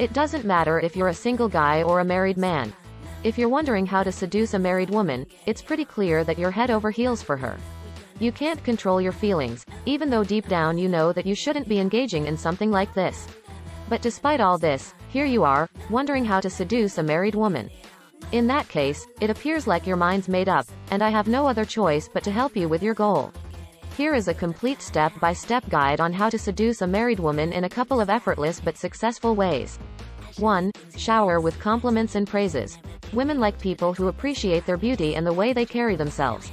It doesn't matter if you're a single guy or a married man. If you're wondering how to seduce a married woman, it's pretty clear that you're head over heels for her. You can't control your feelings, even though deep down you know that you shouldn't be engaging in something like this. But despite all this, here you are, wondering how to seduce a married woman. In that case, it appears like your mind's made up, and I have no other choice but to help you with your goal. Here is a complete step-by-step guide on how to seduce a married woman in a couple of effortless but successful ways. 1. Shower with compliments and praises. Women like people who appreciate their beauty and the way they carry themselves.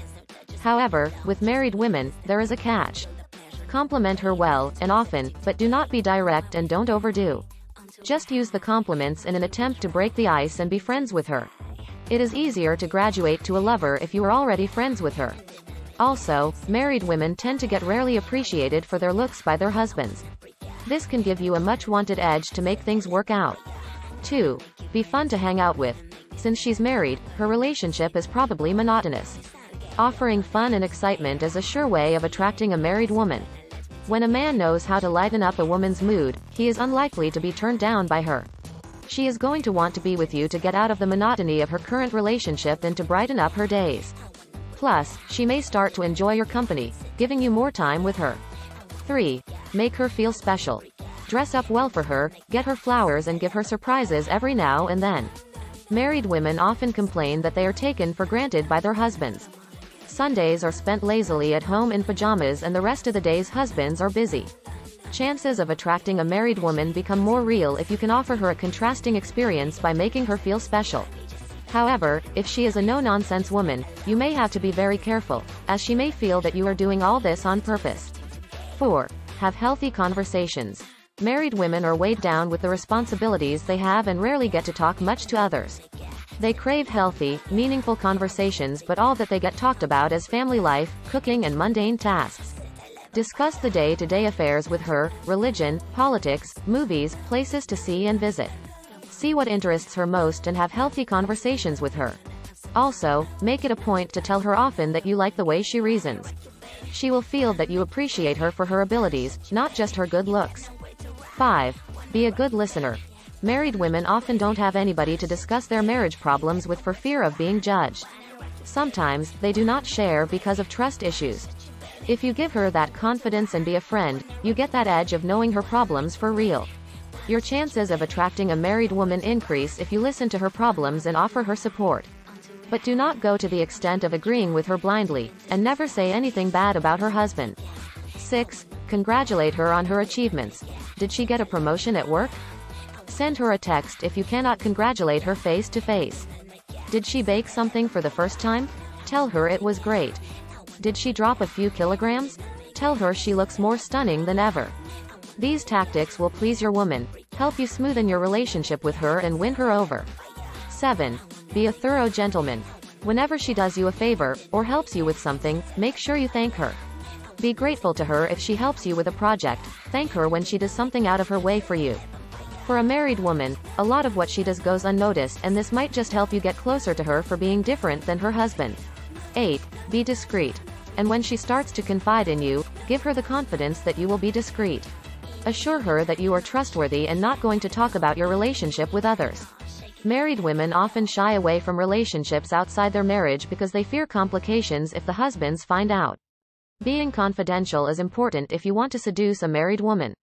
However, with married women, there is a catch. Compliment her well, and often, but do not be direct and don't overdo. Just use the compliments in an attempt to break the ice and be friends with her. It is easier to graduate to a lover if you are already friends with her. Also, married women tend to get rarely appreciated for their looks by their husbands. This can give you a much wanted edge to make things work out. 2. Be fun to hang out with. Since she's married, her relationship is probably monotonous. Offering fun and excitement is a sure way of attracting a married woman. When a man knows how to lighten up a woman's mood, he is unlikely to be turned down by her. She is going to want to be with you to get out of the monotony of her current relationship and to brighten up her days. Plus, she may start to enjoy your company, giving you more time with her. 3. Make her feel special. Dress up well for her, get her flowers and give her surprises every now and then. Married women often complain that they are taken for granted by their husbands. Sundays are spent lazily at home in pajamas and the rest of the days husbands are busy. Chances of attracting a married woman become more real if you can offer her a contrasting experience by making her feel special. However, if she is a no-nonsense woman, you may have to be very careful, as she may feel that you are doing all this on purpose. 4. Have healthy conversations. Married women are weighed down with the responsibilities they have and rarely get to talk much to others. They crave healthy, meaningful conversations but all that they get talked about is family life, cooking and mundane tasks. Discuss the day-to-day -day affairs with her, religion, politics, movies, places to see and visit. See what interests her most and have healthy conversations with her. Also, make it a point to tell her often that you like the way she reasons. She will feel that you appreciate her for her abilities, not just her good looks. 5. Be a good listener. Married women often don't have anybody to discuss their marriage problems with for fear of being judged. Sometimes, they do not share because of trust issues. If you give her that confidence and be a friend, you get that edge of knowing her problems for real. Your chances of attracting a married woman increase if you listen to her problems and offer her support. But do not go to the extent of agreeing with her blindly, and never say anything bad about her husband. 6. Congratulate her on her achievements. Did she get a promotion at work? Send her a text if you cannot congratulate her face to face. Did she bake something for the first time? Tell her it was great. Did she drop a few kilograms? Tell her she looks more stunning than ever. These tactics will please your woman, help you smoothen your relationship with her and win her over. 7. Be a thorough gentleman. Whenever she does you a favor, or helps you with something, make sure you thank her. Be grateful to her if she helps you with a project, thank her when she does something out of her way for you. For a married woman, a lot of what she does goes unnoticed and this might just help you get closer to her for being different than her husband. 8. Be discreet. And when she starts to confide in you, give her the confidence that you will be discreet. Assure her that you are trustworthy and not going to talk about your relationship with others. Married women often shy away from relationships outside their marriage because they fear complications if the husbands find out. Being confidential is important if you want to seduce a married woman.